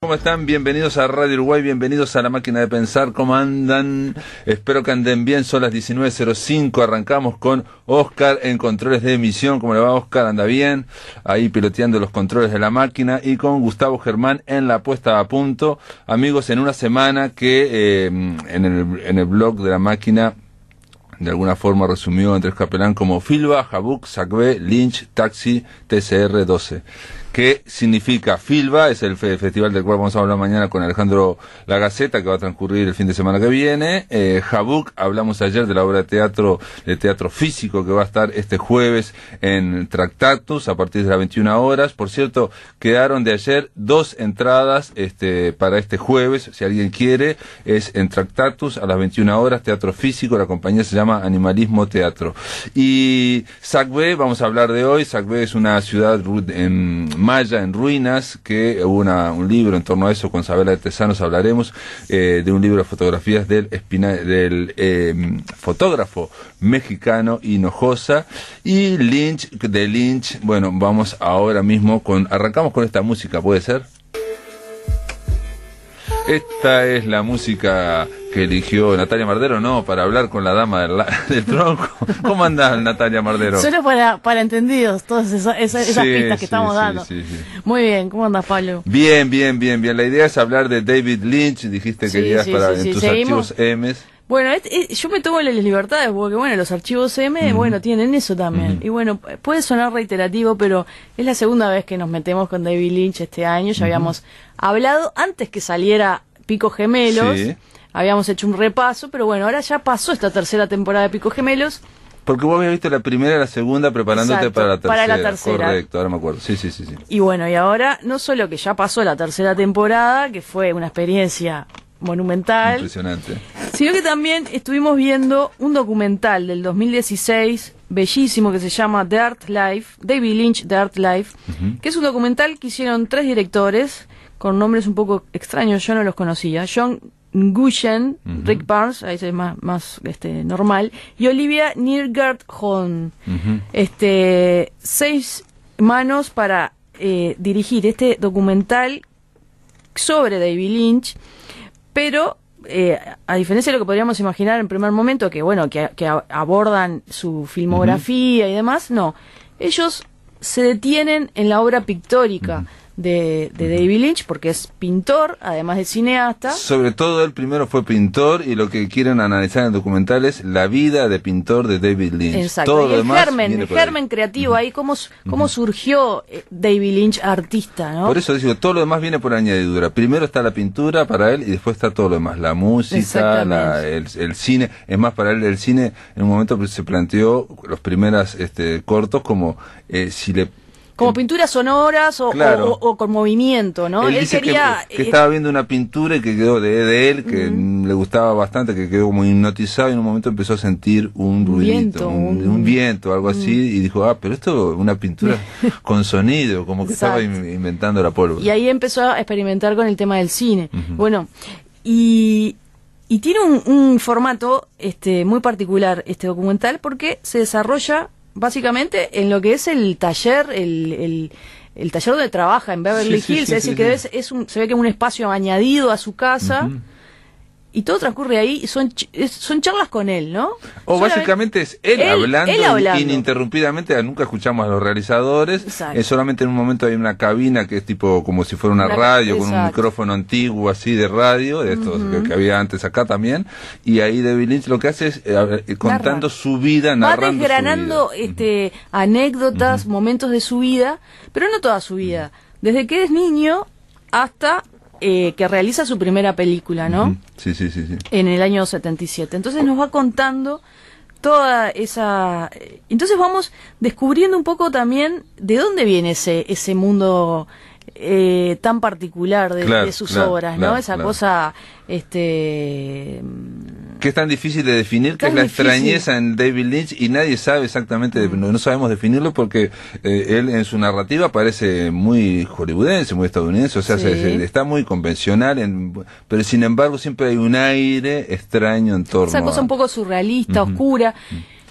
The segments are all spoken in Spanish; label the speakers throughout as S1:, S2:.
S1: ¿Cómo están? Bienvenidos a Radio Uruguay, bienvenidos a la máquina de pensar. ¿Cómo andan? Espero que anden bien. Son las 19.05. Arrancamos con Oscar en controles de emisión. ¿Cómo le va Oscar? ¿Anda bien? Ahí piloteando los controles de la máquina. Y con Gustavo Germán en la puesta a punto. Amigos, en una semana que eh, en, el, blog de la máquina de alguna forma resumió Andrés Capelán como Filba, Jabuk, Sacbe, Lynch, Taxi, TCR 12. ¿Qué significa Filba? Es el festival del cual vamos a hablar mañana con Alejandro La Gaceta, que va a transcurrir el fin de semana que viene. Eh, Jabuk, hablamos ayer de la obra de teatro, de teatro físico que va a estar este jueves en Tractatus a partir de las 21 horas. Por cierto, quedaron de ayer dos entradas este, para este jueves, si alguien quiere, es en Tractatus a las 21 horas, teatro físico, la compañía se llama Animalismo Teatro. Y Sacbe, vamos a hablar de hoy, Sacbe es una ciudad en Maya en ruinas, que hubo una, un libro en torno a eso, con Sabela de Tesanos hablaremos, eh, de un libro de fotografías del, espina, del eh, fotógrafo mexicano Hinojosa, y Lynch, de Lynch, bueno, vamos ahora mismo con, arrancamos con esta música, ¿puede ser? Esta es la música que eligió Natalia Mardero, no, para hablar con la dama del, tronco. ¿Cómo andás, Natalia Mardero?
S2: Solo para, para entendidos, todas esas, pistas que estamos dando. Muy bien, ¿cómo andas, Pablo?
S1: Bien, bien, bien, bien. La idea es hablar de David Lynch, dijiste que querías para en tus archivos M.
S2: Bueno, yo me tomo las libertades porque, bueno, los archivos M, bueno, tienen eso también. Y bueno, puede sonar reiterativo, pero es la segunda vez que nos metemos con David Lynch este año. Ya habíamos hablado antes que saliera Pico Gemelos. Habíamos hecho un repaso, pero bueno, ahora ya pasó esta tercera temporada de Pico Gemelos.
S1: Porque vos habías visto la primera y la segunda preparándote para la tercera. Para la tercera. Correcto, ahora me acuerdo. Sí, sí, sí, sí.
S2: Y bueno, y ahora no solo que ya pasó la tercera temporada, que fue una experiencia monumental.
S1: Impresionante.
S2: Sino que también estuvimos viendo un documental del 2016 bellísimo que se llama The Art Life, David Lynch The Art Life, que es un documental que hicieron tres directores con nombres un poco extraños, yo no los conocía. John Gushen, Rick Barnes, ahí es más, más este, normal, y Olivia Nirgard Holm. este, seis manos para eh, dirigir este documental sobre David Lynch, pero eh, a diferencia de lo que podríamos imaginar en primer momento, que bueno, que, abordan su filmografía y demás, no, ellos se detienen en la obra pictórica de, David Lynch, porque es pintor, además de cineasta.
S1: Sobre todo él primero fue pintor y lo que quieren analizar en el documental es la vida de pintor de David Lynch.
S2: Exacto. Todo el germen, el germen creativo ahí, cómo, cómo surgió eh, David Lynch artista, ¿no?
S1: Por eso digo, todo lo demás viene por añadidura. Primero está la pintura para él y después está todo lo demás, la música, el, cine. Es más, para él el cine en un momento se planteó los primeros este, cortos como eh, si le
S2: como pinturas sonoras o, con movimiento, ¿no?
S1: Él, quería... Que, estaba viendo una pintura y que quedó de, él, que le gustaba bastante, que quedó muy hipnotizado y en un momento empezó a sentir un ruidito, un, viento, algo así, y dijo, ah, pero esto es una pintura con sonido, como que estaba inventando la polvo.
S2: Y ahí empezó a experimentar con el tema del cine. Bueno, y, y tiene un, un, formato este, muy particular este documental porque se desarrolla básicamente en lo que es el taller, el, el, taller donde trabaja en Beverly Hills, es decir, que es, un, se ve que es un espacio añadido a su casa y todo transcurre ahí, son, son charlas con él, ¿no?
S1: O básicamente es él, hablando, ininterrumpidamente, nunca escuchamos a los realizadores, es solamente en un momento hay una cabina que es tipo como si fuera una, radio, con un micrófono antiguo así de radio, de estos que, había antes acá también, y ahí David Lynch lo que hace es eh, eh, contando su vida, narrando
S2: Va desgranando este, anécdotas, momentos de su vida, pero no toda su vida, desde que es niño hasta eh, que realiza su primera película, ¿no?
S1: Sí, sí, sí, sí.
S2: En el año 77. Entonces nos va contando toda esa... Eh, entonces vamos descubriendo un poco también de dónde viene ese, ese mundo eh, tan particular de, sus obras, ¿no? esa cosa, este
S1: que es tan difícil de definir, que es la extrañeza en David Lynch y nadie sabe exactamente, mm. no, sabemos definirlo porque eh, él en su narrativa parece muy hollywoodense, muy estadounidense, o sea, está muy convencional, en, pero sin embargo siempre hay un aire extraño en torno.
S2: Esa cosa un poco surrealista, oscura.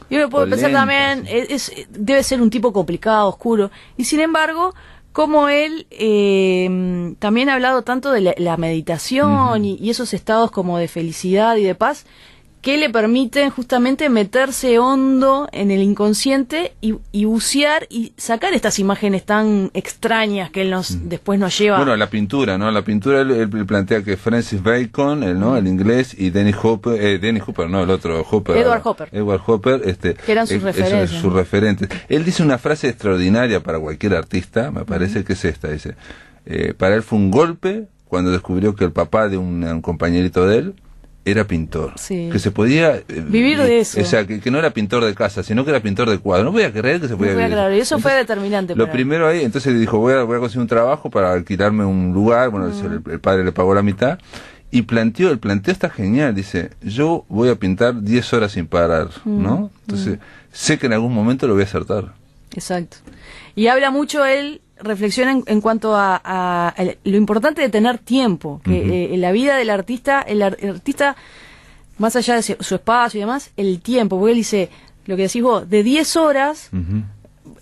S2: Yo me puedo pensar también, es, debe ser un tipo complicado, oscuro, y sin embargo, cómo él eh, también ha hablado tanto de la, la meditación y, y esos estados como de felicidad y de paz que le permiten justamente meterse hondo en el inconsciente y, y bucear y sacar estas imágenes tan extrañas que él nos después nos lleva.
S1: Bueno, la pintura, ¿no? La pintura él, él plantea que Francis Bacon, el, ¿no? El inglés y Dennis Hopper, eh, Dennis Hopper, no, el otro Hopper.
S2: Edward Hopper.
S1: Edward Hopper, este.
S2: Que eran sus
S1: eh,
S2: referentes,
S1: sus
S2: ¿no?
S1: referentes. Él dice una frase extraordinaria para cualquier artista, me parece que es esta, dice. Eh, para él fue un golpe cuando descubrió que el papá de un, un compañerito de él era pintor.
S2: Sí.
S1: Que se podía... eh,
S2: Vivir de eso.
S1: O sea, que, que no era pintor de casa, sino que era pintor de cuadro. No voy a creer que se
S2: No
S1: podía
S2: fue
S1: vivir.
S2: claro, y eso fue determinante.
S1: lo
S2: para
S1: primero ahí, entonces le dijo, voy a, voy a conseguir un trabajo para alquilarme un lugar, bueno, el, el padre le pagó la mitad, y planteó, el planteo está genial, dice, yo voy a pintar 10 horas sin parar, ¿no? Entonces, sé que en algún momento lo voy a acertar.
S2: Exacto. Y habla mucho él, reflexiona en, en cuanto a, a- a lo importante de tener tiempo, que eh, en la vida del artista, el, ar- el artista, más allá de su, espacio y demás, el tiempo, porque él dice, lo que decís vos, de 10 horas.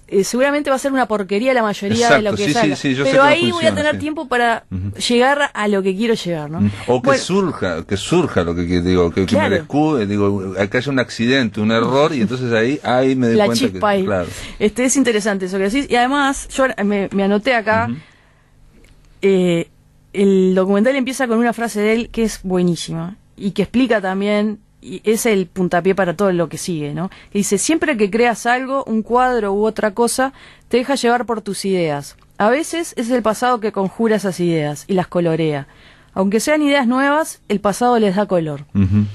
S2: Eh, seguramente va a ser una porquería la mayoría de lo que
S1: sí,
S2: salga.
S1: sí, sí,
S2: Pero ahí voy a tener tiempo para llegar a lo que quiero llegar, ¿no?
S1: O que
S2: Bueno,
S1: surja, que surja lo que, que digo, que, que me descubre, digo, acá haya un accidente, un error, y entonces ahí, ahí me doy
S2: la
S1: cuenta
S2: chispa
S1: que,
S2: ahí.
S1: claro.
S2: Este es interesante eso que decís. Y además, yo me, me anoté acá. eh, el documental empieza con una frase de él que es buenísima y que explica también, y es el puntapié para todo lo que sigue, ¿no? Que dice, siempre que creas algo, un cuadro u otra cosa, te deja llevar por tus ideas. A veces es el pasado que conjura esas ideas y las colorea. Aunque sean ideas nuevas, el pasado les da color
S1: Ujú.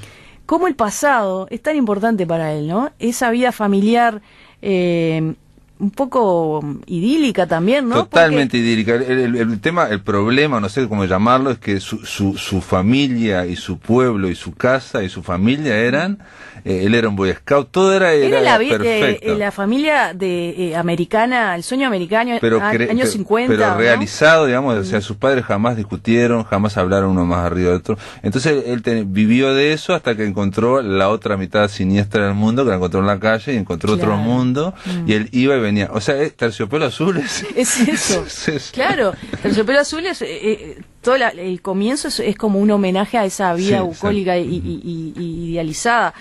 S2: cómo el pasado es tan importante para él, ¿no? Esa vida familiar eh, un poco idílica también, ¿no?
S1: Totalmente idílica. El, el- el tema, el problema, no sé cómo llamarlo, es que su, su, su familia y su pueblo y su casa y su familia eran, eh, él era un boy scout, todo era, era,
S2: era la, eh,
S1: perfecto.
S2: eh, la familia de eh, americana, el sueño americano,
S1: pero,
S2: a- años
S1: pe-
S2: 50.
S1: pero
S2: ¿no?
S1: realizado, digamos, o sea, sus padres jamás discutieron, jamás hablaron uno más arriba del otro. Entonces él te- vivió de eso hasta que encontró la otra mitad siniestra del mundo, que la encontró en la calle y encontró otro
S2: Claro. Mm.
S1: mundo, y él iba y venía. O sea, es terciopelo azul es,
S2: Es eso.
S1: es- es-
S2: Claro, Terciopelo Azul es, eh, eh, todo la- el comienzo es, es como un homenaje a esa vida
S1: Sí,
S2: bucólica y, y- y- y idealizada.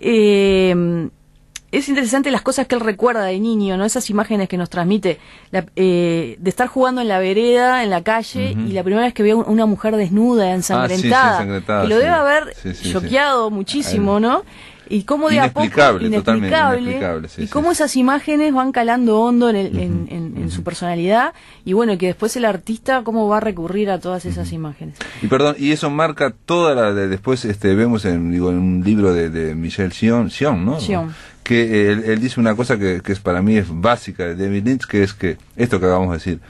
S2: Eh, es interesante las cosas que él recuerda de niño, ¿no? Esas imágenes que nos transmite, la- eh, de estar jugando en la vereda, en la calle, y la primera vez que ve a un- una mujer desnuda, ensangrentada,
S1: ensangrentada,
S2: que lo
S1: sí.
S2: debe haber
S1: Sí, sí, sí.
S2: choqueado muchísimo, ¿no? Y cómo de a poco,
S1: Inexplicable, totalmente
S2: inexplicable,
S1: inexplicable, sí,
S2: y cómo
S1: sí.
S2: esas imágenes van calando hondo en, el- en- en- en su personalidad, y bueno, que después el artista cómo va a recurrir a todas esas imágenes.
S1: Y perdón, y eso marca toda la de después este vemos en digo en un libro de, de Michel Sion, Sion, ¿no?
S2: Sion.
S1: Que eh, él, él dice una cosa que, que es para mí es básica de David Lynch, que es que esto que acabamos de decir,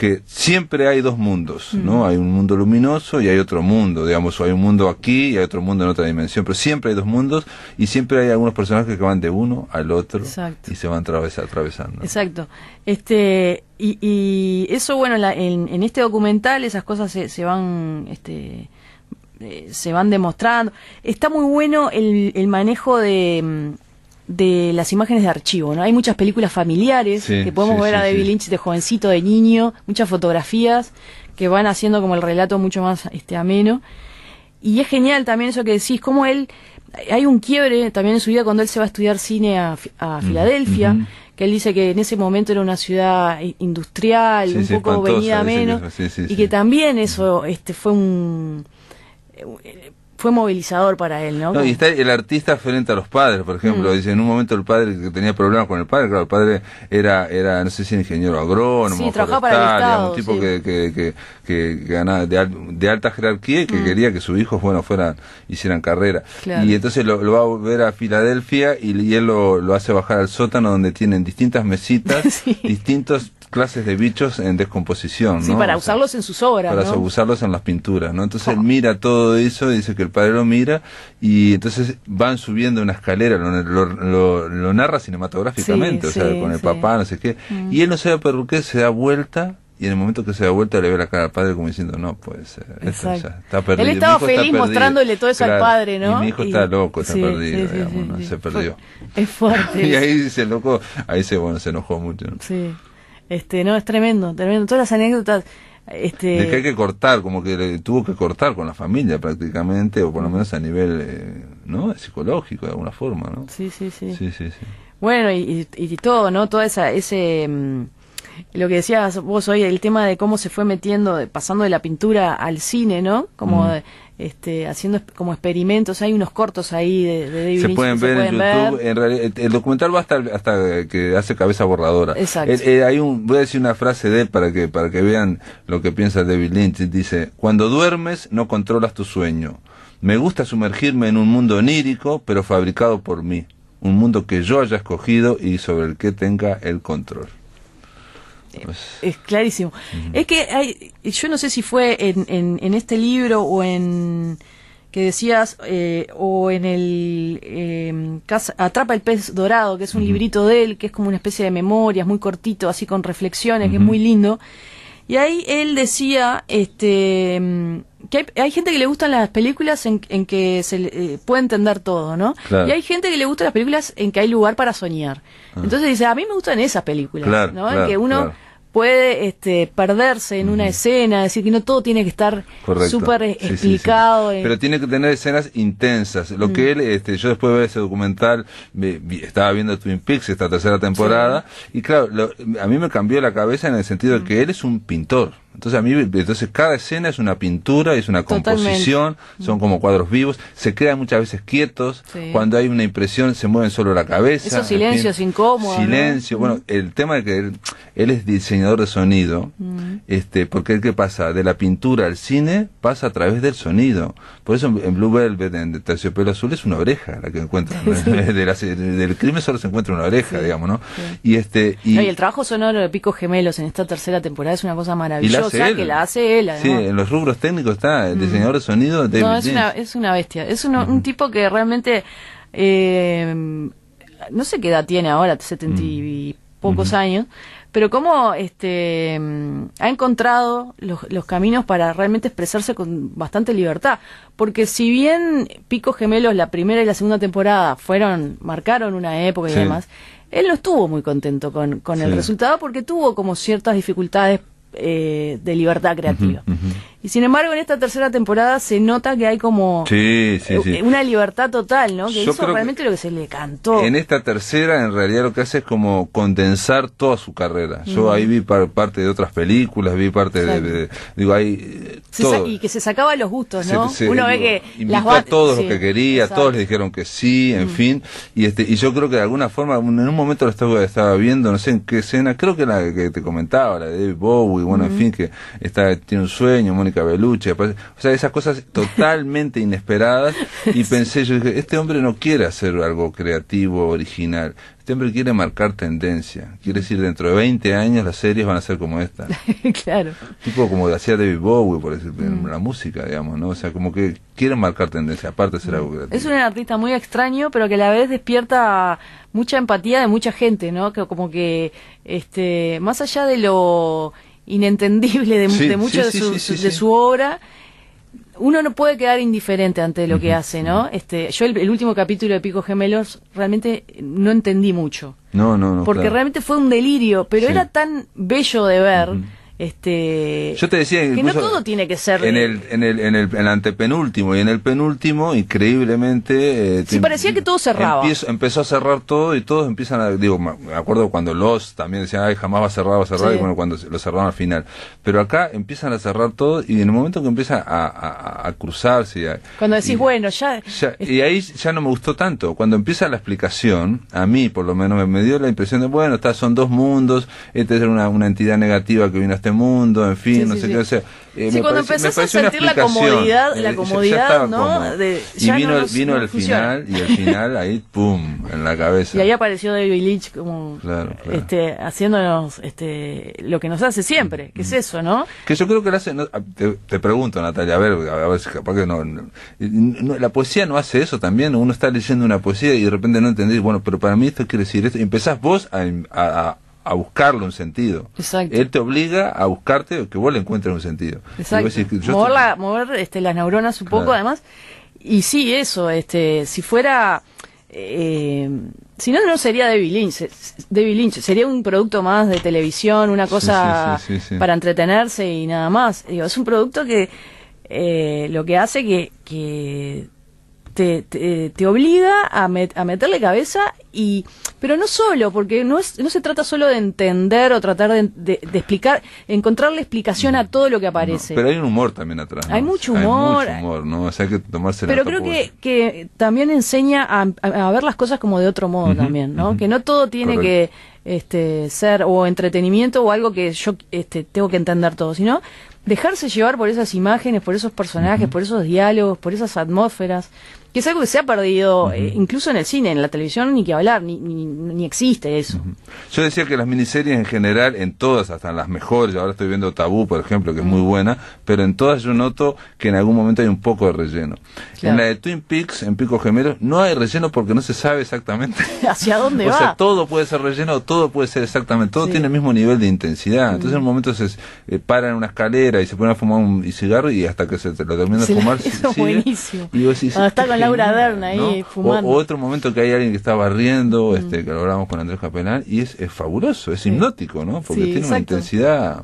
S1: que siempre hay dos mundos, ¿no? Hay un mundo luminoso y hay otro mundo, digamos, o hay un mundo aquí y hay otro mundo en otra dimensión, pero siempre hay dos mundos y siempre hay algunos personajes que van de uno al otro
S2: Exacto.
S1: y se van atravesa- atravesando.
S2: Exacto. Este, y, y eso, bueno, la- en, en este documental esas cosas se, se van, este, eh, se van demostrando. Está muy bueno el, el manejo de, mm, de las imágenes de archivo, ¿no? Hay muchas películas familiares
S1: Sí,
S2: que podemos
S1: sí,
S2: ver
S1: sí,
S2: a David. Lynch de jovencito, de niño, muchas fotografías que van haciendo como el relato mucho más este ameno. Y es genial también eso que decís, como él, hay un quiebre también en su vida cuando él se va a estudiar cine a, a Filadelfia, que él dice que en ese momento era una ciudad i- industrial, un poco venida menos, y que también eso este fue un eh, fue movilizador para él, ¿no?
S1: No, y está el artista frente a los padres, por
S2: Mm.
S1: ejemplo. Dice, en un momento el padre que tenía problemas con el padre, claro, el padre era, era no sé si ingeniero agrónomo,
S2: Sí, trabajaba para el
S1: forestal, digamos,
S2: Estado,
S1: un tipo
S2: sí.
S1: que, que, que, que ganaba de, de alta jerarquía y
S2: Mm.
S1: que quería que sus hijos, bueno, fueran, hicieran carrera.
S2: Claro.
S1: Y entonces lo, lo va a volver a Filadelfia y, y él lo, lo hace bajar al sótano donde tienen distintas mesitas,
S2: Sí.
S1: distintas clases de bichos en descomposición,
S2: Sí,
S1: ¿no?
S2: para
S1: O sea,
S2: usarlos en sus obras,
S1: para
S2: ¿no?
S1: usarlos en las pinturas, ¿no? Entonces él mira todo eso, dice que el padre lo mira y entonces van subiendo una escalera, lo, lo, lo- lo narra cinematográficamente,
S2: Sí,
S1: o sea,
S2: sí,
S1: con el
S2: sí. Mm.
S1: papá, no sé qué, y él no sabe por qué se da vuelta y en el momento que se da vuelta le ve la cara al padre como diciendo, no, pues esto ya está perdido.
S2: Él estaba
S1: está
S2: feliz
S1: perdido".
S2: mostrándole todo eso al
S1: Claro,
S2: padre, ¿no?
S1: Y mi hijo
S2: Y-
S1: está loco, está
S2: sí,
S1: perdido,
S2: sí, sí,
S1: digamos,
S2: sí,
S1: ¿no?
S2: sí.
S1: se perdió.
S2: Es fuerte.
S1: Y ahí dice el loco, ahí se, bueno, se enojó mucho. ¿no?
S2: Sí. Este, no, es tremendo, tremendo. Todas las anécdotas. Este...
S1: De que hay que cortar, como que le- tuvo que cortar con la familia prácticamente, o por lo menos a nivel eh, ¿no? psicológico de alguna forma, ¿no?
S2: Sí, sí, sí.
S1: Sí, sí, sí.
S2: Bueno, y, y, y todo, ¿no? Toda esa, ese, mm, lo que decías vos hoy, el tema de cómo se fue metiendo, pasando de la pintura al cine, ¿no? Como, este, haciendo como experimentos, hay unos cortos ahí de, de David
S1: Se
S2: Lynch
S1: pueden ver
S2: se
S1: en
S2: pueden
S1: YouTube.
S2: ver.
S1: En realidad, el, el documental va hasta, hasta que hace cabeza borradora.
S2: Exacto.
S1: Eh, eh, hay un, voy a decir una frase de él para que, para que vean lo que piensa David Lynch. Dice, cuando duermes no controlas tu sueño. Me gusta sumergirme en un mundo onírico, pero fabricado por mí. Un mundo que yo haya escogido y sobre el que tenga el control. Pues,
S2: Es clarísimo. Es que hay, yo no sé si fue en, en, en este libro o en que decías eh, o en el eh, Casa- Atrapa el pez dorado, que es un librito de él, que es como una especie de memorias muy cortito, así con reflexiones, que es muy lindo. Y ahí él decía este mm, que hay, hay gente que le gustan las películas en, en que se eh, puede entender todo, ¿no?
S1: Claro.
S2: Y hay gente que le gustan las películas en que hay lugar para soñar. Entonces dice, a mí me gustan esas películas,
S1: Ah. Claro,
S2: ¿no? En que uno puede este, perderse en una escena, decir que no todo tiene que estar súper
S1: Sí, sí, sí.
S2: explicado.
S1: Pero tiene que tener escenas intensas. Lo que él, este, yo después de ver ese documental, me- estaba viendo Twin Peaks, esta tercera temporada, y claro, lo- a mí me cambió la cabeza en el sentido de que él es un pintor. Entonces a mí, entonces cada escena es una pintura, es una
S2: Totalmente.
S1: composición, son como cuadros vivos, se quedan muchas veces quietos,
S2: Sí.
S1: cuando hay una impresión se mueven solo la cabeza.
S2: Esos
S1: fin.
S2: silencios incómodos, ¿no?
S1: Silencio, bueno, el tema de que él, él es diseñador de sonido,
S2: Mm.
S1: este, porque ¿qué pasa? De la pintura al cine pasa a través del sonido. Por eso en en Blue Velvet, en Terciopelo Azul, es una oreja la que encuentran. De la- del crimen solo se encuentra una oreja, digamos, ¿no? Y este, y,
S2: No, y el trabajo sonoro de Pico Gemelos en esta tercera temporada es una cosa
S1: y la hace él.
S2: que la hace él.
S1: Sí,
S2: además.
S1: en los rubros técnicos está el diseñador de sonido David
S2: No, es una, es una bestia. Es un tipo que realmente. eh, no sé qué edad tiene ahora, setenta y pocos años. Pero cómo este, mm, ha encontrado los, los caminos para realmente expresarse con bastante libertad. Porque si bien Pico Gemelos, la primera y la segunda temporada, fueron marcaron una época y
S1: Sí.
S2: demás, él no estuvo muy contento con, con el
S1: Sí.
S2: resultado porque tuvo como ciertas dificultades eh, de libertad creativa. Y sin embargo, en esta tercera temporada se nota que hay como
S1: Sí, sí, sí.
S2: eh, una libertad total, ¿no? Que
S1: Yo
S2: hizo
S1: creo que
S2: realmente lo que se le cantó.
S1: En esta tercera, en realidad lo que hace es como condensar toda su carrera. Yo ahí vi par- parte de otras películas, vi parte de, de- digo, ahí eh, todo.
S2: y que se sacaba los gustos, ¿no?
S1: Se- se-
S2: Uno ve que las
S1: a todos
S2: sí,
S1: los que quería,
S2: exacto.
S1: Todos le dijeron que sí, en fin, y este y yo creo que de alguna forma en un momento lo estaba, estaba viendo, no sé en qué escena, creo que la que te comentaba, la de David Bowie, bueno, en fin, que está tiene un sueño, Mónica Bellucci, aparece- o sea, esas cosas totalmente inesperadas y pensé yo dije, este hombre no quiere hacer algo creativo, original. Este hombre quiere marcar tendencia. Quiere decir, dentro de 20 años las series van a ser como esta.
S2: claro.
S1: Tipo como hacía David Bowie, por decir,
S2: Mm.
S1: la música, digamos, ¿no? O sea, como que quieren marcar tendencia, aparte de ser algo creativo.
S2: Mm. Es un artista muy extraño, pero que a la vez despierta mucha empatía de mucha gente, ¿no? Que como que, este, más allá de lo inentendible de,
S1: Sí,
S2: de mucho
S1: sí,
S2: de, su,
S1: sí,
S2: de su obra, uno no puede quedar indiferente ante lo que hace, ¿no? Este, yo el, el último capítulo de Pico Gemelos realmente no entendí mucho,
S1: No, no, no.
S2: porque
S1: claro.
S2: realmente fue un delirio, pero
S1: Sí.
S2: era tan bello de ver, este,
S1: Yo te decía
S2: que no todo tiene que ser
S1: en el en el en el, en el antepenúltimo y en el penúltimo increíblemente eh,
S2: Sí,
S1: te-
S2: parecía que todo cerraba.
S1: empiezo- empezó a cerrar todo y todos empiezan a digo me me acuerdo cuando los también decían ay jamás va a cerrar va a cerrar
S2: Sí.
S1: y bueno cuando lo cerraron al final pero acá empiezan a cerrar todo y en el momento que empieza a, a, a cruzarse y a-
S2: cuando decís,
S1: y-
S2: bueno, ya,
S1: ya- y ahí ya no me gustó tanto. Cuando empieza la explicación, a mí por lo menos me, me dio la impresión de, bueno, está, son dos mundos, esta es una, una entidad negativa que vino a este mundo, en fin,
S2: Sí,
S1: no
S2: sí,
S1: sé
S2: sí.
S1: qué. O sea, eh,
S2: Sí,
S1: me
S2: cuando
S1: me
S2: empezás a
S1: pareció una
S2: sentir la comodidad- la
S1: Eh,
S2: comodidad, ¿no? De-
S1: y vino,
S2: no nos-
S1: vino
S2: no
S1: el
S2: funciona.
S1: final, y el final ahí, pum, en la cabeza.
S2: Y ahí apareció David Lynch como
S1: Claro, claro.
S2: este haciéndonos este lo que nos hace siempre, que es eso, ¿no?
S1: Que yo creo que lo hace, no, te, te pregunto Natalia, a ver, a ver si capaz que no, La poesía no hace eso también, uno está leyendo una poesía y de repente no entendés, bueno, pero para mí esto quiere decir esto, y empezás vos a, a, a- a buscarle un sentido.
S2: Exacto.
S1: Él te obliga a buscarte que vos le encuentres un sentido.
S2: Exacto. mover,
S1: estoy-
S2: la- mover este, las neuronas un poco, además. Y sí, eso, este, si fuera eh, si no, no sería David Lynch. David Lynch sería un producto más de televisión, una cosa para entretenerse y nada más. Digo, es un producto que eh, lo que hace que, que te, te, obliga a, a, meterle cabeza y pero no solo porque no es no se trata solo de entender o tratar de, de, explicar encontrarle explicación a todo lo que aparece.
S1: pero hay un humor también atrás
S2: hay mucho humor.
S1: hay mucho humor no o sea, hay que tomarse
S2: pero creo que, que también enseña a, a, ver las cosas como de otro modo también no que no todo tiene que este ser o entretenimiento o algo que yo este, tengo que entender todo sino dejarse llevar por esas imágenes, por esos personajes, por esos diálogos, por esas atmósferas que es algo que se ha perdido eh, incluso en el cine, en la televisión, ni que hablar, ni, ni, existe eso.
S1: Yo decía que las miniseries en general, en todas, hasta en las mejores, ahora estoy viendo Tabú, por ejemplo, que es muy buena, pero en todas yo noto que en algún momento hay un poco de relleno. En la de Twin Peaks, en Pico Gemelo, no hay relleno porque no se sabe exactamente
S2: hacia dónde va.
S1: O sea, todo puede ser relleno, todo puede ser exactamente, todo tiene el mismo nivel de intensidad. Entonces en un momento se eh, para en una escalera y se pone a fumar un cigarro y hasta que se lo termina de fumar.
S2: Eso es buenísimo.
S1: Y vos
S2: Laura Dern ahí fumando.
S1: O, otro momento que hay alguien que está barriendo, mm. este, que lo hablamos con Andrés Capelán, y es, es fabuloso, es hipnótico, ¿no? Porque tiene una intensidad.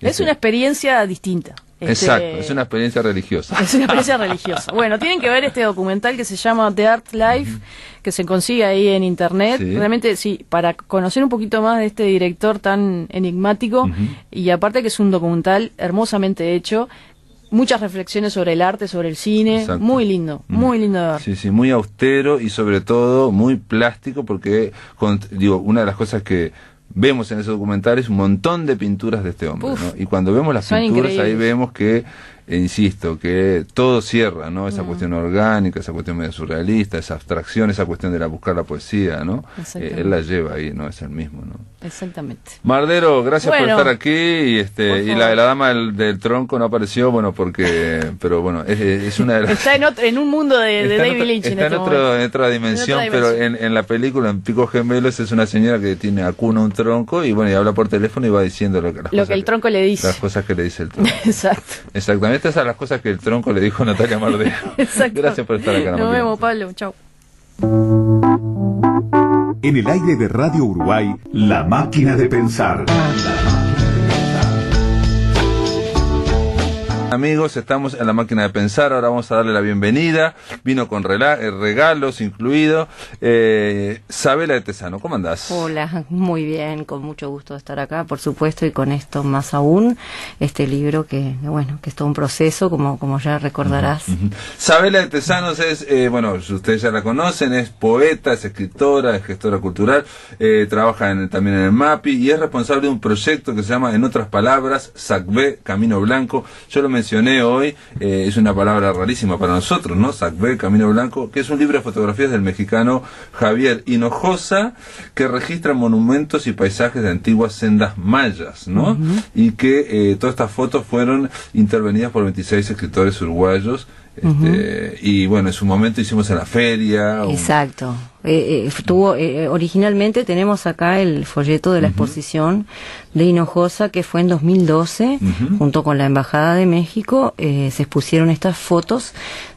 S2: Es este, una experiencia distinta.
S1: Este, Exacto, es una experiencia religiosa.
S2: Es una experiencia religiosa. Bueno, tienen que ver este documental que se llama The Art Life, que se consigue ahí en internet. Realmente, sí, para conocer un poquito más de este director tan enigmático, y aparte que es un documental hermosamente hecho, muchas reflexiones sobre el arte, sobre el cine, muy lindo, mm. muy lindo de ver.
S1: Sí, sí, muy austero y sobre todo muy plástico porque, digo, una de las cosas que vemos en ese documental es un montón de pinturas de este hombre, ¿no? Y cuando vemos las pinturas ahí vemos que e insisto, que todo cierra, ¿no? Esa mm. cuestión orgánica, esa cuestión medio surrealista, esa abstracción, esa cuestión de la buscar la poesía, ¿no? Eh, él la lleva ahí, ¿no? Es el mismo, ¿no?
S2: Exactamente.
S1: Mardero, gracias por estar aquí y este y la, la dama del, tronco no apareció, bueno, porque pero bueno, es, una de las
S2: Está en, otro, en un mundo de, David Lynch
S1: Está en, este otra dimensión, pero en, en, la película en Pico Gemelos es una señora que tiene a cuna un tronco y bueno, y habla por teléfono y va diciendo lo que,
S2: lo que el tronco le dice.
S1: Las cosas que le dice el tronco.
S2: Exacto.
S1: Exactamente estas son las cosas que el tronco le dijo a Natalia Mardea. Gracias por estar acá.
S2: Nos vemos, Pablo. Chao.
S3: En el aire de Radio Uruguay, La Máquina de Pensar.
S1: Amigos, estamos en la máquina de pensar, ahora vamos a darle la bienvenida, vino con eh, regalos incluidos. Eh, Sabela de Tesano, ¿cómo andás?
S4: Hola, muy bien, con mucho gusto de estar acá, por supuesto, y con esto más aún, este libro que, bueno, que es todo un proceso, como, como ya recordarás.
S1: Sabela de Tesanos es, eh, bueno, ustedes ya la conocen, es poeta, es escritora, es gestora cultural, eh, trabaja en, también en el MAPI y es responsable de un proyecto que se llama, en otras palabras, SACB, Camino Blanco. Yo lo mencioné hoy, eh, es una palabra rarísima para nosotros, ¿no? Sacbé, Camino Blanco, que es un libro de fotografías del mexicano Javier Hinojosa, que registra monumentos y paisajes de antiguas sendas mayas, ¿no? Y que eh, todas estas fotos fueron intervenidas por 26 escritores uruguayos este, y bueno, en su momento hicimos en la feria.
S4: Exacto. Eh, eh, eh, originalmente tenemos acá el folleto de la exposición de Hinojosa que fue en 2012, junto con la Embajada de México, se expusieron estas fotos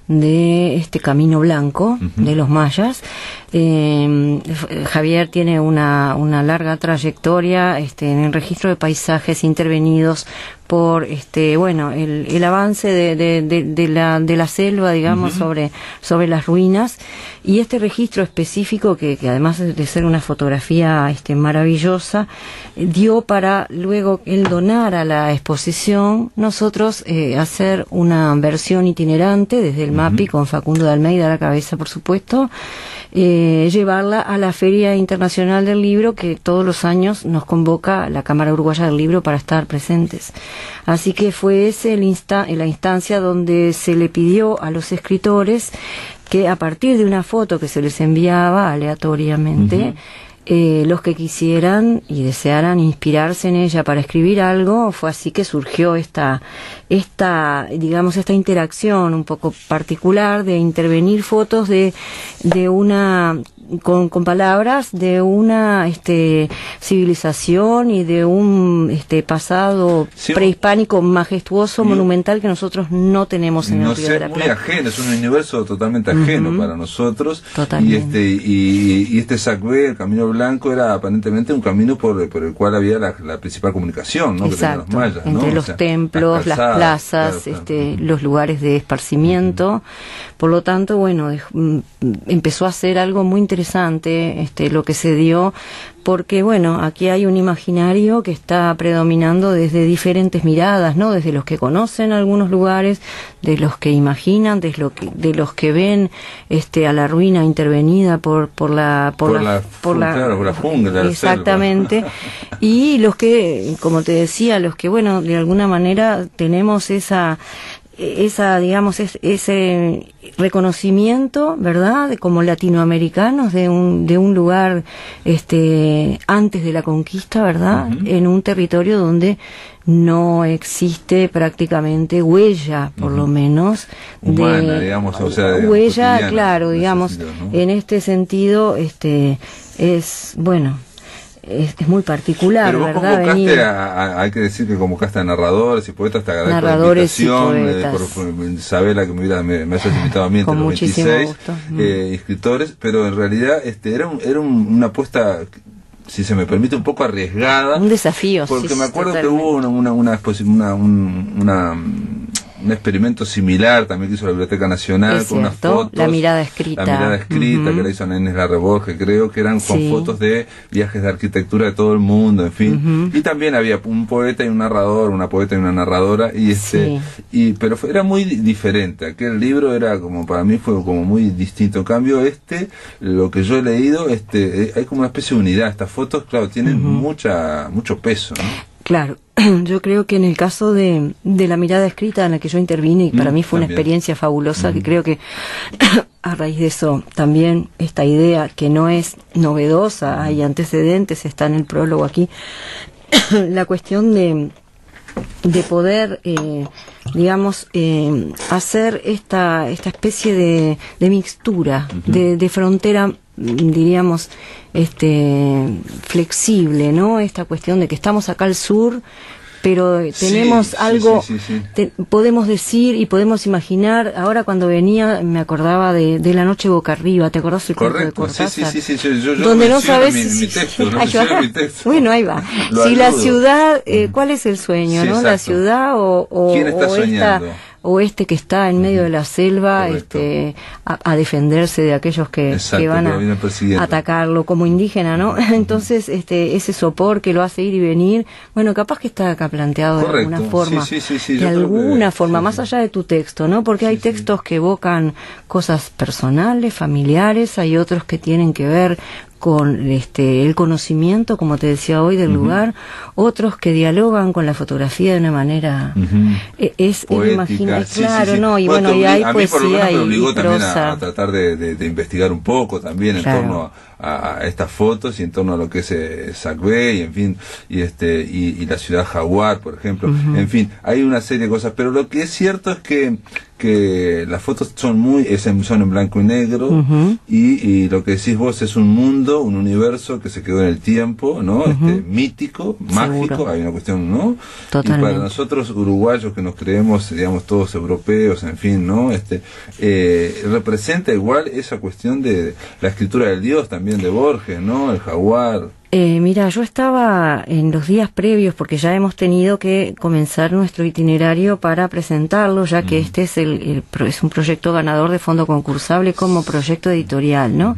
S4: de este camino blanco de los mayas. Javier tiene una, una larga trayectoria este, en el registro de paisajes intervenidos por este bueno el, el avance de, de, de, la, de la selva digamos sobre sobre las ruinas. Y este registro específico que, que además de ser una fotografía este maravillosa dio para luego él donar a la exposición nosotros eh, hacer una versión itinerante desde el MAPI con Facundo de Almeida a la cabeza por supuesto eh, llevarla a la Feria Internacional del Libro que todos los años nos convoca la Cámara Uruguaya del Libro para estar presentes. Así que fue ese el insta la instancia donde se le pidió a los escritores que a partir de una foto que se les enviaba aleatoriamente, eh, los que quisieran y desearan inspirarse en ella para escribir algo, fue así que surgió esta, esta, digamos, esta interacción un poco particular de intervenir fotos de, de una con, con palabras de una este, civilización y de un este, pasado
S1: Sí,
S4: prehispánico majestuoso,
S1: y-
S4: monumental que nosotros no tenemos en
S1: no
S4: el Río
S1: sé,
S4: de la
S1: muy
S4: Plata.
S1: ajeno, es un universo totalmente ajeno para nosotros.
S4: Totalmente.
S1: Y este, y, y este Sacbé, el Camino Blanco, era aparentemente un camino por, por el cual había la, la principal comunicación, ¿no? Que
S4: Exacto,
S1: los mayas, ¿no?
S4: entre
S1: O
S4: los
S1: sea,
S4: templos, las,
S1: calzadas,
S4: plazas,
S1: claro, claro.
S4: este, los lugares de esparcimiento. Por lo tanto, bueno, mm, empezó a ser algo muy interesante este, lo que se dio, porque bueno, aquí hay un imaginario que está predominando desde diferentes miradas, ¿no? Desde los que conocen algunos lugares, de los que imaginan, de, lo que, de los que ven este, a la ruina intervenida por, por la
S1: Por la por la.
S4: Exactamente. y los que, como te decía, los que, bueno, de alguna manera tenemos esa esa digamos es- ese reconocimiento verdad de como latinoamericanos de un de un lugar este antes de la conquista verdad en un territorio donde no existe prácticamente huella por lo menos
S1: Humana, digamos, o sea, de-
S4: huella claro digamos.
S1: sentido, ¿no?
S4: en este sentido este es bueno es, es muy particular
S1: Pero vos
S4: verdad
S1: convocaste, a, a- hay que decir que convocaste a narradores y poetas, te agradezco
S4: Narradores
S1: la invitación, eh, por, Isabela que me, hubiera, me, me hayas invitado a mí entre los
S4: muchísimo
S1: 26
S4: gusto.
S1: Eh, inscritores, pero en realidad este era, un- era un- una apuesta, si se me permite, un poco arriesgada.
S4: un desafío
S1: Porque
S4: sí,
S1: me acuerdo que hubo una, una, una, exposi- una- un, una, un experimento similar también que hizo la Biblioteca Nacional
S4: Es
S1: con unas
S4: cierto,
S1: fotos.
S4: la mirada escrita.
S1: La mirada escrita
S4: Ujú.
S1: que la hizo Inés Larreborge, creo que eran con
S4: Sí.
S1: fotos de viajes de arquitectura de todo el mundo, en fin. Y también había un poeta y un narrador, una poeta y una narradora, y este, y pero fue, era muy di- diferente. Aquel libro era como, para mí fue como muy distinto. En cambio, este, lo que yo he leído, este, eh, hay como una especie de unidad. Estas fotos, claro, tienen mucha, mucho peso, ¿no?
S4: Claro, yo creo que en el caso de, de la mirada escrita en la que yo intervine, y para
S1: Mm,
S4: mí fue una experiencia fabulosa, que creo que a raíz de eso también esta idea que no es novedosa, hay antecedentes, está en el prólogo aquí, la cuestión de, de poder, eh, digamos, eh, hacer esta, esta especie de, de mixtura, de, de frontera, diríamos, este, flexible, ¿no? Esta cuestión de que estamos acá al sur, pero tenemos
S1: sí,
S4: algo,
S1: sí, sí, sí.
S4: te- podemos decir y podemos imaginar, ahora cuando venía me acordaba de, de La Noche Boca Arriba, ¿te acordás el de
S1: Correcto, sí,
S4: Cortázar?
S1: sí, sí, sí, yo- yo- yo
S4: donde no sabes
S1: mi-
S4: si-
S1: mi texto, mi texto.
S4: Bueno, ahí va. Si la ciudad, eh, ¿cuál es el sueño, no? La ciudad o, o,
S1: ¿Quién está
S4: o esta-
S1: soñando?
S4: Este que está en medio de la selva este, a, a defenderse de aquellos que,
S1: Exacto,
S4: que van a atacarlo como indígena, ¿no? Entonces, este, ese sopor que lo hace ir y venir, bueno, capaz que está acá planteado de alguna forma,
S1: Sí, sí, sí, sí,
S4: de
S1: que-
S4: alguna forma, más allá de tu texto, ¿no? Porque hay textos que evocan cosas personales, familiares, hay otros que tienen que ver con este el conocimiento, como te decía hoy, del lugar, otros que dialogan con la fotografía de una manera e- es
S1: Poética, sí,
S4: claro,
S1: sí, sí.
S4: no, y
S1: Bueno,
S4: bueno, y hay
S1: a mí por lo menos
S4: poesía
S1: me obligó
S4: y
S1: también a,
S4: prosa.
S1: a tratar de, de- de investigar un poco también en torno a, a estas fotos y en torno a lo que es eh, Sacbé y en fin y este y, y la ciudad jaguar por ejemplo. En fin hay una serie de cosas pero lo que es cierto es que que las fotos son muy es en- son en blanco y negro y, y lo que decís vos es un mundo un universo que se quedó en el tiempo no este mítico mágico hay una cuestión no y para nosotros uruguayos que nos creemos digamos todos europeos en fin no este eh, representa igual esa cuestión de la escritura del dios también de Borges no el jaguar
S4: Eh, mira, yo estaba en los días previos porque ya hemos tenido que comenzar nuestro itinerario para presentarlo, ya que este es el, el pro- es un proyecto ganador de fondo concursable como proyecto editorial, ¿no?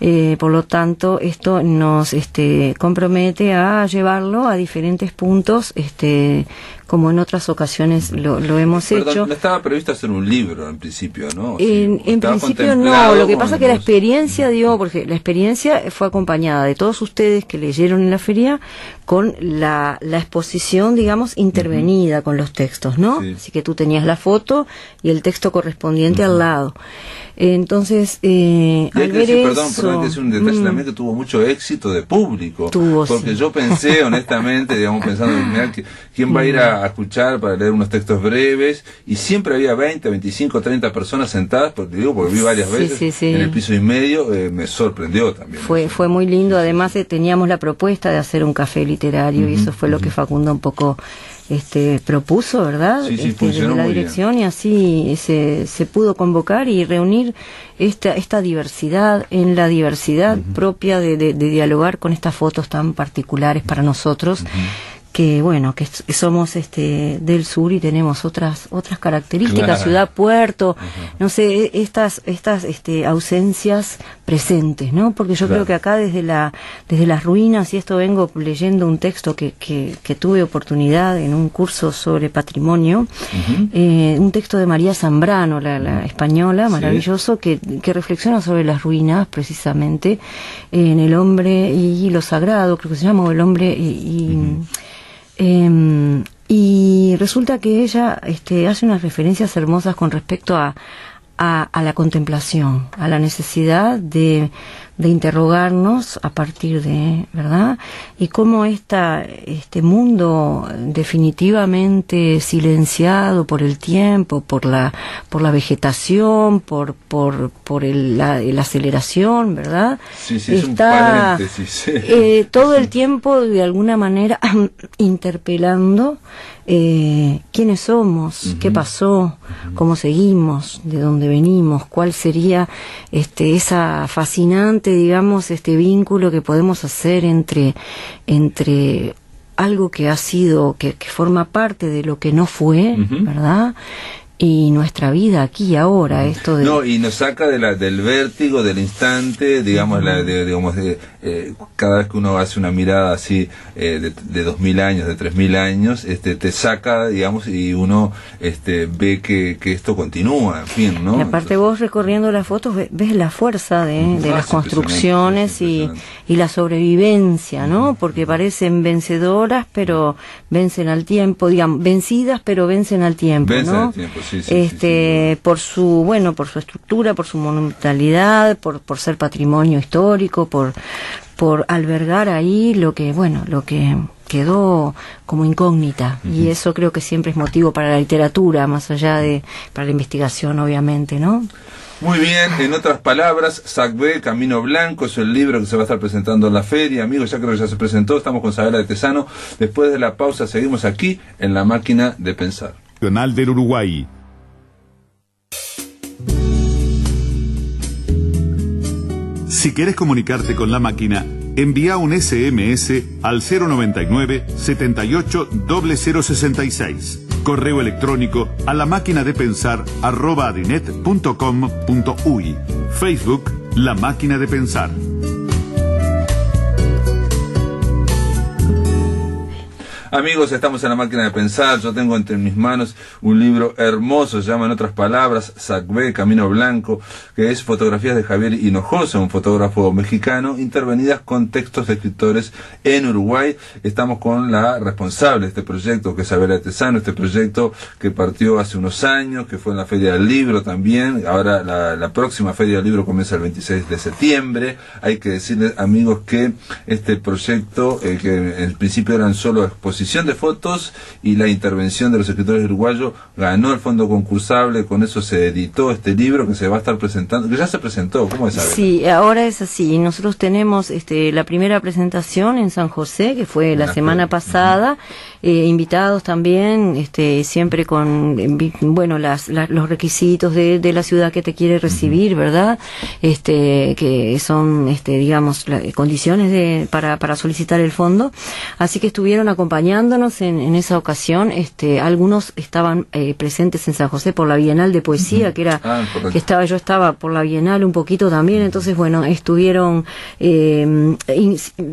S4: Eh, por lo tanto, esto nos este, compromete a llevarlo a diferentes puntos, este, como en otras ocasiones lo, lo hemos
S1: Perdón,
S4: hecho.
S1: no estaba previsto hacer un libro en principio no
S4: En,
S1: Sí,
S4: en principio no, lo que pasa es que la experiencia dio, porque la experiencia fue acompañada de todos ustedes que leyeron en la feria con la, la exposición, digamos, intervenida con los textos, ¿no?
S1: Sí.
S4: Así que tú tenías la foto y el texto correspondiente al lado. Entonces, eh,
S1: Y hay
S4: al
S1: que
S4: ver
S1: decir, perdón,
S4: eso,
S1: perdón, hay que decir un detalle
S4: mm,
S1: también que tuvo mucho éxito de público.
S4: Tuvo,
S1: porque
S4: sí.
S1: yo pensé, honestamente, digamos, pensando, mirá, ¿quién va a ir a, a, escuchar, para leer unos textos breves, y siempre había 20, 25, 30 personas sentadas, porque digo, porque vi varias veces en el piso y medio, eh, me sorprendió también.
S4: Fue, fue muy lindo, además eh, teníamos la propuesta de hacer un café literario, y eso fue lo que Facundo un poco este, propuso, ¿verdad?
S1: Sí, sí,
S4: este, desde la dirección y así se, se pudo convocar y reunir esta, esta diversidad en la diversidad propia de, de, dialogar con estas fotos tan particulares para nosotros que bueno que somos este del sur y tenemos otras otras características. Ciudad puerto no sé e, estas estas este ausencias presentes no porque yo creo que acá desde la desde las ruinas y esto vengo leyendo un texto que, que, que tuve oportunidad en un curso sobre patrimonio eh, un texto de María Zambrano la, española maravilloso que, que reflexiona sobre las ruinas precisamente en el hombre y lo sagrado creo que se llama el hombre y Em, y resulta que ella este, hace unas referencias hermosas con respecto a, a, la contemplación, a la necesidad de, de, interrogarnos a partir de, ¿verdad? Y cómo esta, este mundo definitivamente silenciado por el tiempo, por la, por la vegetación, por, por, por el, la, aceleración, ¿verdad?
S1: Sí, sí, Está
S4: eh, todo el tiempo de alguna manera interpelando eh, quiénes somos, qué pasó, cómo seguimos, de dónde venimos, cuál sería este, esa fascinante, digamos, este vínculo que podemos hacer entre, entre algo que ha sido, que, que forma parte de lo que no fue, ¿verdad? Y nuestra vida aquí y ahora esto de
S1: no y nos saca de la del vértigo del instante digamos la de, digamos de, eh, cada vez que uno hace una mirada así eh, de, dos mil años de tres mil años este te saca digamos y uno este ve que, que esto continúa en fin no
S4: y aparte vos recorriendo las fotos ves la fuerza de, de las construcciones y, y la sobrevivencia no porque parecen vencedoras pero vencen al tiempo digamos vencidas pero vencen al tiempo
S1: vencen
S4: no
S1: al tiempo,
S4: este, por su, bueno, por su estructura, por su monumentalidad, por, por ser patrimonio histórico, por, por albergar ahí lo que, bueno, lo que quedó como incógnita y eso creo que siempre es motivo para la literatura, más allá de para la investigación, obviamente, ¿no?
S1: Muy bien, en otras palabras, Sacbé, Camino Blanco, es el libro que se va a estar presentando en la feria. Amigos, ya creo que ya se presentó, estamos con Sabela de Tesano. Después de la pausa seguimos aquí en la máquina de pensar.
S3: del Uruguay. Si quieres comunicarte con la máquina, envía un SMS al 099 78 0066. Correo electrónico a la máquina de pensar arroba adinet.com.uy. Facebook La Máquina de Pensar.
S1: Amigos, estamos en la máquina de pensar. Yo tengo entre mis manos un libro hermoso, se llama en otras palabras Sacbé, Camino Blanco, que es fotografías de Javier Hinojosa, un fotógrafo mexicano, intervenidas con textos de escritores en Uruguay. Estamos con la responsable de este proyecto, que es Abel Tesano, este proyecto que partió hace unos años, que fue en la Feria del Libro también. Ahora la, próxima Feria del Libro comienza el 26 de septiembre. Hay que decirles, amigos, que este proyecto, eh, que en principio eran solo exposiciones, de fotos y la intervención de los escritores uruguayos. Ganó el fondo concursable, con eso se editó este libro que se va a estar presentando, que ya se presentó, ¿cómo es?
S4: Sí, ahora es así, nosotros tenemos este, la primera presentación en San José, que fue la, semana pasada, eh, invitados también, este, siempre con, bueno, las, los requisitos de, de, la ciudad que te quiere recibir, ¿verdad? Este, que son, este, digamos, condiciones de, para, para solicitar el fondo. Así que estuvieron acompañados en, en, esa ocasión. Este, algunos estaban eh, presentes en San José por la Bienal de Poesía, que era ah, que estaba yo estaba por la Bienal un poquito también. Entonces, bueno, estuvieron, eh,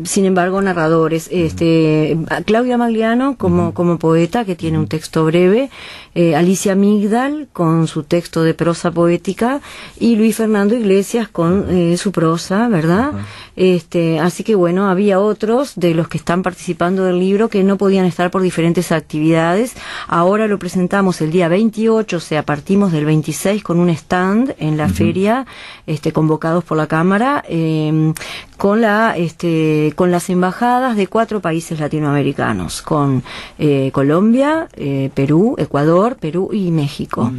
S4: sin embargo, narradores. Este, Claudia Magliano como como poeta que tiene un texto breve eh, Alicia Migdal con su texto de prosa poética y Luis Fernando Iglesias con eh, su prosa, ¿verdad? Este, así que bueno, había otros de los que están participando del libro que no podían estar por diferentes actividades. Ahora lo presentamos el día 28, o sea, partimos del 26 con un stand en la feria, este, convocados por la Cámara, eh, con la, este, con las embajadas de cuatro países latinoamericanos, con eh, Colombia, eh, Perú, Ecuador, Perú y México.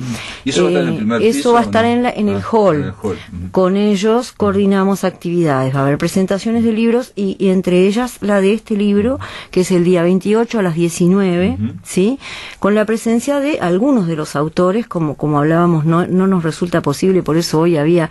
S1: ¿Y eso va a estar en el primer
S4: Eso
S1: piso
S4: va a
S1: o
S4: estar
S1: no?
S4: en, la- en el
S1: Ah,
S4: hall.
S1: en el hall. Ujú.
S4: Con ellos coordinamos actividades. Va a haber presentaciones de libros y, y entre ellas la de este libro, que es el día 28 a las 19, ¿sí? Con la presencia de algunos de los autores, como, como hablábamos, no, no nos resulta posible, por eso hoy había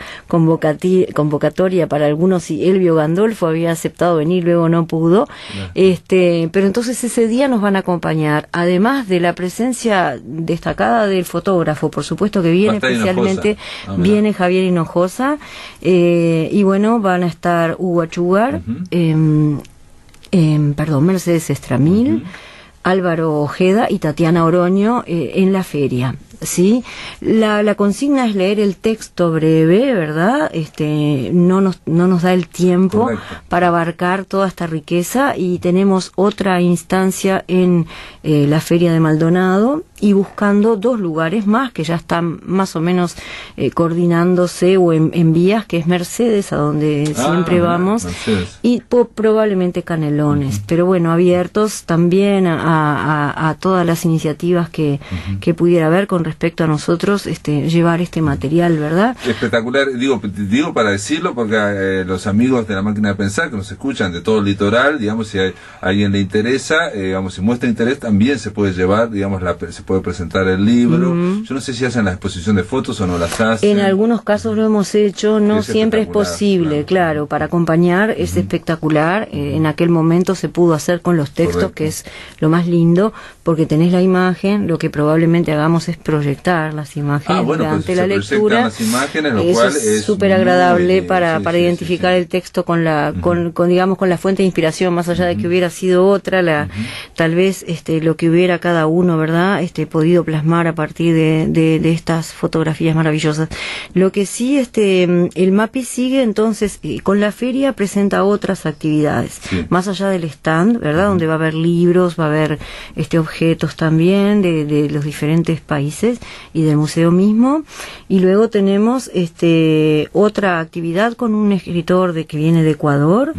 S4: convocatoria para algunos y Elvio Gandolfo había aceptado venir, luego no pudo. Este, pero entonces ese día nos van a acompañar, además de la presencia destacada del fotógrafo, por supuesto que viene especialmente,
S1: Ah,
S4: viene Javier Hinojosa, eh, y bueno, van a estar Hugo Achugar, em, perdón, Mercedes Estramil, Álvaro Ojeda y Tatiana Oroño eh, en la feria. ¿Sí? La, la consigna es leer el texto breve, ¿verdad? Este, no nos, no nos da el tiempo
S1: Correcto.
S4: para abarcar toda esta riqueza y tenemos otra instancia en eh, la Feria de Maldonado y buscando dos lugares más que ya están más o menos eh, coordinándose o en, en vías, que es Mercedes, a donde
S1: Ah,
S4: siempre vamos,
S1: Mercedes.
S4: y po- probablemente Canelones, pero bueno, abiertos también a, a- a todas las iniciativas que, que pudiera haber con respecto a nosotros este, llevar este material, ¿verdad?
S1: Espectacular, digo, digo para decirlo porque eh, los amigos de la máquina de pensar que nos escuchan de todo el litoral, digamos, si hay- a alguien le interesa, eh, digamos, si muestra interés, también se puede llevar, digamos, la, se puede presentar el libro. Yo no sé si hacen la exposición de fotos o no las hacen.
S4: En algunos casos lo hemos hecho, no
S1: Es
S4: siempre es posible,
S1: claro.
S4: claro, para acompañar es espectacular. Eh, en aquel momento se pudo hacer con los textos,
S1: Correcto.
S4: que es lo más lindo, porque tenés la imagen, lo que probablemente hagamos es proyectar las imágenes
S1: Ah, bueno, pues
S4: durante la lectura.
S1: las imágenes, lo
S4: Eso
S1: cual
S4: es súper agradable para,
S1: sí,
S4: para
S1: sí,
S4: identificar
S1: sí.
S4: el texto con la, con, con, digamos, con la fuente de inspiración, más allá de que hubiera sido otra, la, tal vez este, lo que hubiera cada uno, ¿verdad? Este, podido plasmar a partir de, de, de estas fotografías maravillosas. Lo que sí, este, el MAPI sigue entonces, eh, con la feria presenta otras actividades, más allá del stand, ¿verdad? Donde va a haber libros, va a haber este objetos también de, de los diferentes países y del museo mismo. Y luego tenemos este otra actividad con un escritor de que viene de Ecuador.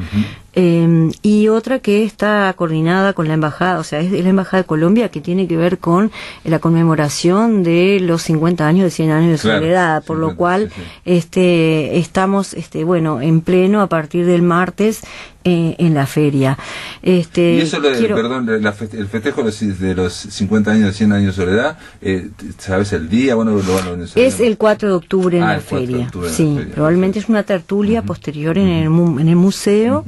S4: Eh, y otra que está coordinada con la embajada, o sea, es de la embajada de Colombia que tiene que ver con la conmemoración de los 50 años de 100 años de
S1: Claro,
S4: soledad, por lo
S1: 50,
S4: cual
S1: sí, sí.
S4: este estamos este bueno en pleno a partir del martes eh, en la feria. Este,
S1: Y eso, lo de-
S4: quiero-
S1: perdón, la feste- el festejo de los, de los 50 años, de 100 años de soledad, eh, ¿sabes el día? Bueno, lo van a organizar.
S4: Es el 4 de octubre en
S1: Ah,
S4: la
S1: el 4 de
S4: feria.
S1: octubre en la
S4: sí,
S1: feria,
S4: probablemente es una tertulia posterior en, el, en el museo.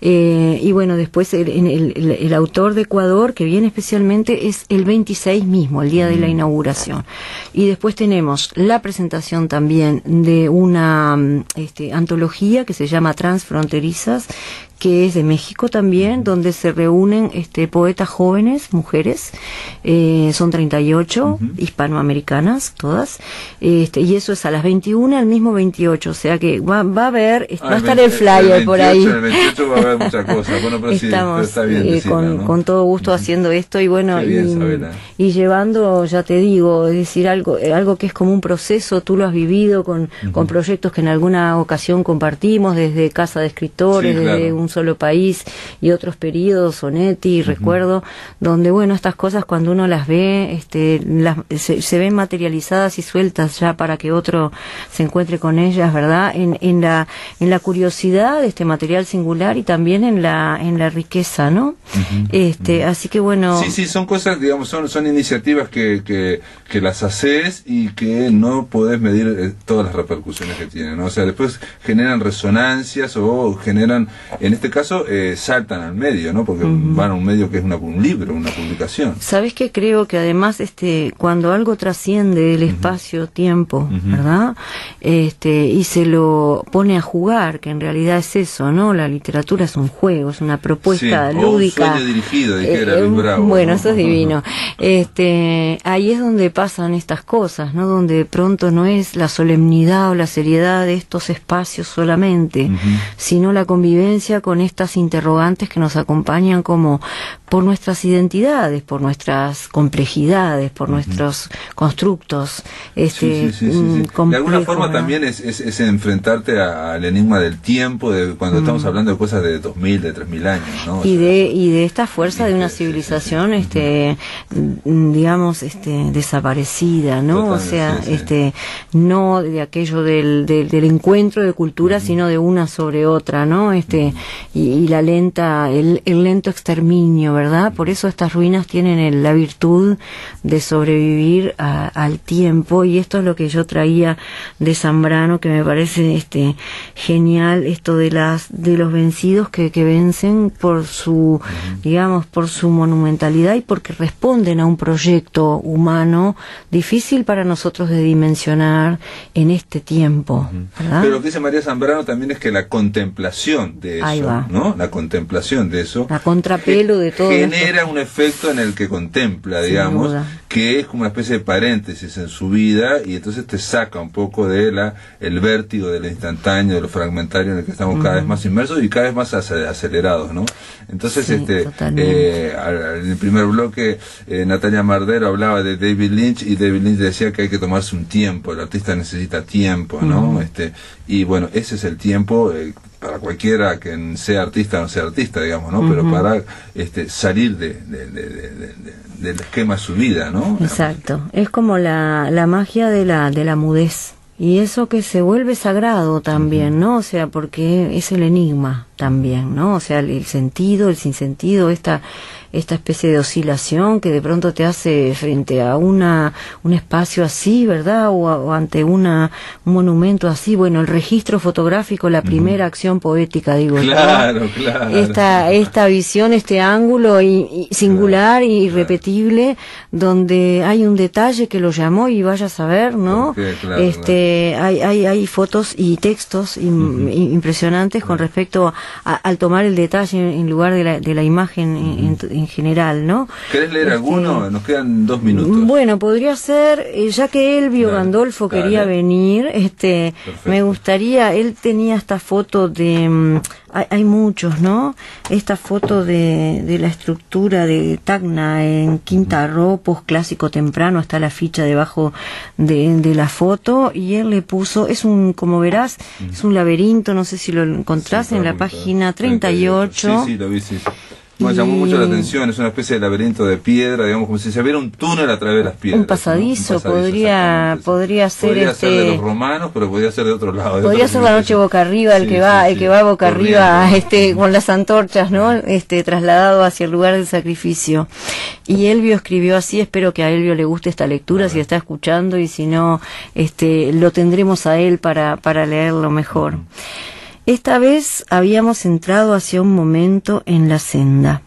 S4: Eh, y bueno, después el, el, autor de Ecuador, que viene especialmente, es el 26 mismo, el día de la inauguración. Y después tenemos la presentación también de una mm, este, antología que se llama Transfronterizas, que es de México también, donde se reúnen este, poetas jóvenes, mujeres, eh, son 38, hispanoamericanas, todas, este, y eso es a las 21, al mismo 28, o sea que va, va a haber,
S1: Ah,
S4: va a estar
S1: 20
S4: el flyer por
S1: 28,
S4: ahí.
S1: El 28 va a haber muchas cosas. Bueno, pero sí, pero
S4: Estamos
S1: está bien
S4: eh, con,
S1: ¿no?
S4: con todo gusto haciendo esto y bueno
S1: bien,
S4: y, llevando ya te digo es decir algo algo que es como un proceso tú lo has vivido con, con proyectos que en alguna ocasión compartimos desde casa de escritores
S1: Sí, claro.
S4: desde un solo país y otros periodos Sonetti recuerdo donde bueno estas cosas cuando uno las ve este las, se, se ven materializadas y sueltas ya para que otro se encuentre con ellas verdad en, en la en la curiosidad de este material singular y también en la en la riqueza no este así que bueno
S1: Sí, sí, son cosas, digamos, son, son iniciativas que, que, que las haces y que no podés medir eh, todas las repercusiones que tienen, ¿no? O sea, después generan resonancias o generan, en este caso eh, saltan al medio, ¿no? Porque van a un medio que es una, un libro, una publicación.
S4: Sabes que creo que además, este, cuando algo trasciende el espacio-tiempo, ¿verdad? Este, y se lo pone a jugar, que en realidad es eso, ¿no? La literatura es un juego, es una propuesta lúdica.
S1: un sueño dirigido, dijera
S4: eh,
S1: Bravo.
S4: Bueno, eso es divino. Este, ahí es donde pasan estas cosas, ¿no? Donde de pronto no es la solemnidad o la seriedad de estos espacios solamente, sino la convivencia con estas interrogantes que nos acompañan como por nuestras identidades, por nuestras complejidades, por nuestros constructos. Este,
S1: mm, de alguna forma también es, es, enfrentarte al enigma del tiempo, de cuando estamos hablando de cosas de 2000, de 3000 años. ¿no?
S4: y, de, y de esta fuerza de una civilización, este, mm, digamos, este, desaparecida, ¿no? o sea, este, no de aquello del, del, encuentro de culturas, sino de una sobre otra, ¿no? Este, y, la lenta, el, el lento exterminio, ¿verdad? Por eso estas ruinas tienen la virtud de sobrevivir al tiempo y esto es lo que yo traía de Zambrano que me parece este genial esto de las de los vencidos que, que vencen por su digamos por su monumentalidad y porque responden a un proyecto humano difícil para nosotros de dimensionar en este tiempo.
S1: Pero lo que dice María Zambrano también es que la contemplación de eso, ¿no? La contemplación de eso.
S4: La contrapelo de todo
S1: genera un efecto en el que contempla, digamos, que es como una especie de paréntesis en su vida y entonces te saca un poco de la el vértigo del instantáneo, de lo fragmentario en el que estamos cada vez más inmersos y cada vez más acelerados, ¿no? Entonces, este, eh, en el primer bloque, eh, Natalia Mardero hablaba de David Lynch y David Lynch decía que hay que tomarse un tiempo, el artista necesita tiempo, ¿no? Este, y bueno, ese es el tiempo eh, para cualquiera que sea artista o no sea artista, digamos, ¿no? Pero para este, salir de, del esquema de su vida, ¿no?
S4: Exacto. Es como la, la magia de la, de la mudez. Y eso que se vuelve sagrado también, ¿no? O sea, porque es el enigma también, ¿no? O sea, el, sentido, el sinsentido, esta esta especie de oscilación que de pronto te hace frente a una un espacio así, ¿verdad? O, ante una un monumento así, bueno, el registro fotográfico, la primera acción poética, digo
S1: claro, claro.
S4: Esta esta visión, este ángulo y, singular y irrepetible donde hay un detalle que lo llamó y vaya a saber, ¿no? este hay, hay hay fotos y textos impresionantes con respecto a al tomar el detalle en lugar de la, de la imagen en, general, ¿no?
S1: ¿Querés leer este, alguno? Nos quedan dos minutos.
S4: Bueno, podría ser, eh, ya que Elvio Gandolfo quería venir, este, me gustaría, él tenía esta foto de, mm, hay, muchos, ¿no? Esta foto de, de la estructura de Tacna en Quinta Roo, clásico temprano, está la ficha debajo de, de, la foto, y él le puso, es un, como verás, es un laberinto, no sé si lo encontrás en la página 38.
S1: Sí, sí, lo vi, sí. Me llamó mucho la atención, es una especie de laberinto de piedra, digamos, como si se viera un túnel a través de las piedras.
S4: Un pasadizo, podría, podría ser
S1: podría
S4: este...
S1: ser de los romanos, pero podría ser de otro lado.
S4: podría ser la noche boca arriba, el que va, el que va boca arriba, este, con las antorchas, ¿no? Este, trasladado hacia el lugar del sacrificio. Y Elvio escribió así, espero que a Elvio le guste esta lectura, si está escuchando, y si no, este, lo tendremos a él para, para leerlo mejor. Esta vez habíamos entrado hacia un momento en la senda.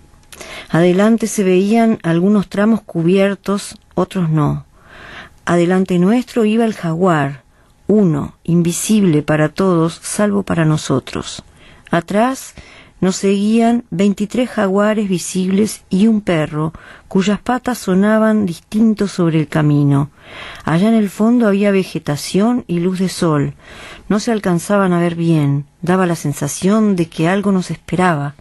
S4: Adelante se veían algunos tramos cubiertos, otros no. Adelante nuestro iba el jaguar, uno, invisible para todos, salvo para nosotros. Atrás nos seguían veintitrés jaguares visibles y un perro, cuyas patas sonaban distintos sobre el camino. Allá en el fondo había vegetación y luz de sol. No se alcanzaban a ver bien, daba la sensación de que algo nos esperaba.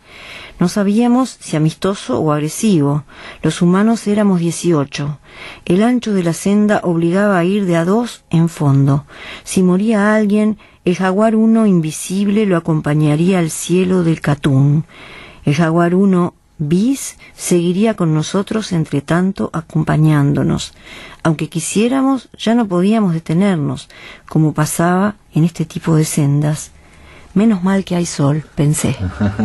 S4: No sabíamos si amistoso o agresivo. Los humanos éramos dieciocho. El ancho de la senda obligaba a ir de a dos en fondo. Si moría alguien, el jaguar uno invisible lo acompañaría al cielo del Catún. El jaguar uno bis seguiría con nosotros entre tanto acompañándonos. Aunque quisiéramos, ya no podíamos detenernos, como pasaba en este tipo de sendas. Menos mal que hay sol, pensé.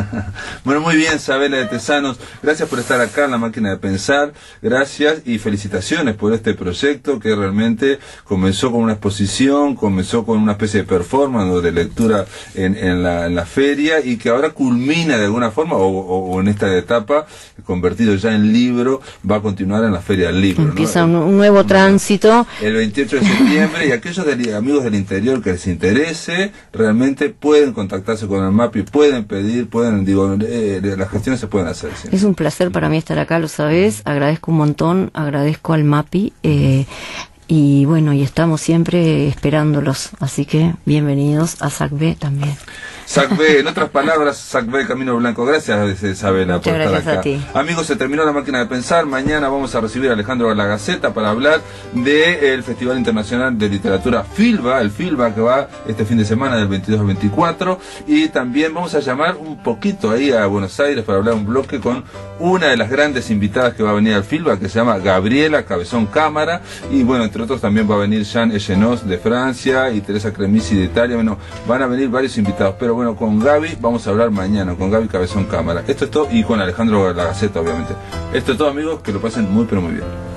S1: bueno, muy bien, Sabela de Tesanos, gracias por estar acá en la máquina de pensar, gracias y felicitaciones por este proyecto que realmente comenzó con una exposición, comenzó con una especie de performance o de lectura en, en, la, en la feria y que ahora culmina de alguna forma o, o, en esta etapa, convertido ya en libro, va a continuar en la feria del libro.
S4: Empieza un, nuevo tránsito.
S1: El 28 de septiembre y aquellos amigos del interior que les interese, realmente pueden contactarse con el MAPI, pueden pedir, pueden, digo, eh, las gestiones se pueden hacer.
S4: Es un placer para mí estar acá, lo sabes, agradezco un montón, agradezco al MAPI. Eh, y bueno, y estamos siempre esperándolos, así que bienvenidos a SACB también.
S1: SACB, en otras palabras, SACB Camino Blanco. Gracias, Isabela,
S4: por estar acá. A ti.
S1: Amigos, se terminó la máquina de pensar. Mañana vamos a recibir a Alejandro la Gaceta para hablar del Festival Internacional de Literatura FILBA, el FILBA que va este fin de semana del 22 al 24. Y también vamos a llamar un poquito ahí a Buenos Aires para hablar un bloque con una de las grandes invitadas que va a venir al FILBA, que se llama Gabriela Cabezón Cámara. Y bueno, entre otros también va a venir Jean Echenos de Francia y Teresa Cremisi de Italia. Bueno, van a venir varios invitados, pero bueno, con Gaby vamos a hablar mañana, con Gaby Cabezón Cámara. Esto es todo, y con Alejandro La Gaceta, obviamente. Esto es todo, amigos, que lo pasen muy, pero muy bien.